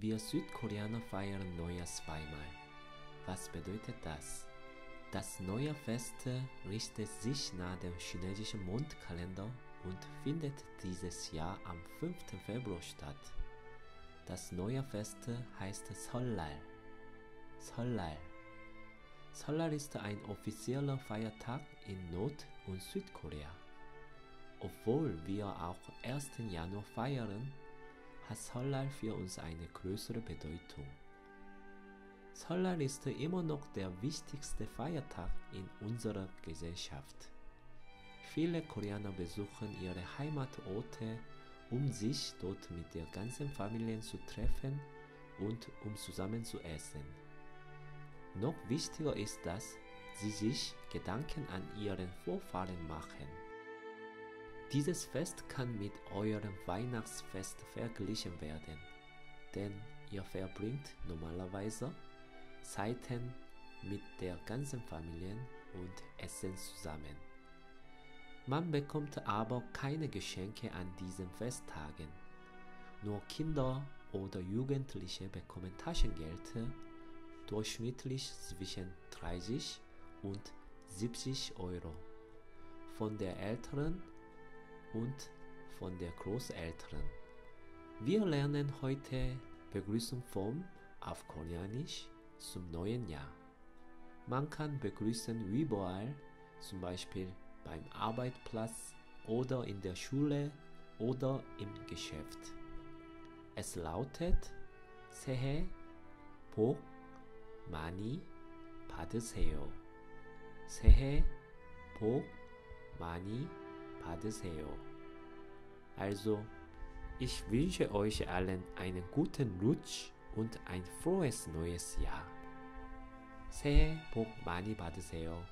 wir Südkoreaner feiern Neujahr zweimal. Was bedeutet das? Das Neujahrfest richtet sich nach dem chinesischen Mondkalender und findet dieses Jahr am 5. Februar statt. Das Neujahrfest heißt Seollal. Seollal. Seollal ist ein offizieller Feiertag in Nord- und Südkorea. Obwohl wir auch 1. Januar feiern, hat Seollal für uns eine größere Bedeutung. Seollal ist immer noch der wichtigste Feiertag in unserer Gesellschaft. Viele Koreaner besuchen ihre Heimatorte, um sich dort mit der ganzen Familie zu treffen und um zusammen zu essen. Noch wichtiger ist, dass sie sich Gedanken an ihren Vorfahren machen. Dieses Fest kann mit eurem Weihnachtsfest verglichen werden, denn ihr verbringt normalerweise Zeiten mit der ganzen Familie und essen zusammen. Man bekommt aber keine Geschenke an diesen Festtagen. Nur Kinder oder Jugendliche bekommen Taschengeld durchschnittlich zwischen 30 und 70 Euro. Von der Älteren und von der Großeltern. Wir lernen heute Begrüßungsform auf Koreanisch zum neuen Jahr. Man kann begrüßen überall, zum Beispiel beim Arbeitsplatz oder in der Schule oder im Geschäft. Es lautet 새해 복 많이 받으세요. 새해 복 많이 받으세요. Also, ich wünsche euch allen einen guten Rutsch und ein frohes neues Jahr. 새해 복 많이 받으세요.